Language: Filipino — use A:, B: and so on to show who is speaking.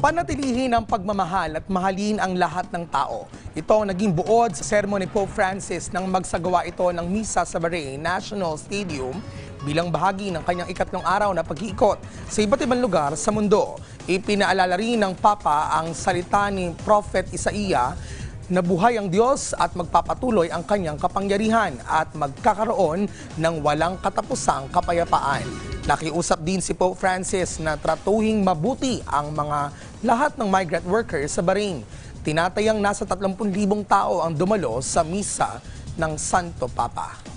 A: Panatilihin ang pagmamahal at mahalin ang lahat ng tao. Ito ang naging buod sa sermon ni Pope Francis nang magsagawa ito ng misa sa Bahrain National Stadium bilang bahagi ng kanyang ikatlong araw na pag-iikot sa iba't ibang lugar sa mundo. Ipinaalala rin ng Papa ang salita ni Prophet Isaiah na buhay ang Diyos at magpapatuloy ang kanyang kapangyarihan at magkakaroon ng walang katapusang kapayapaan. Nakiusap din si Pope Francis na tratuhing mabuti ang mga lahat ng migrant workers sa Bahrain. Tinatayang nasa 30,000 tao ang dumalo sa misa ng Santo Papa.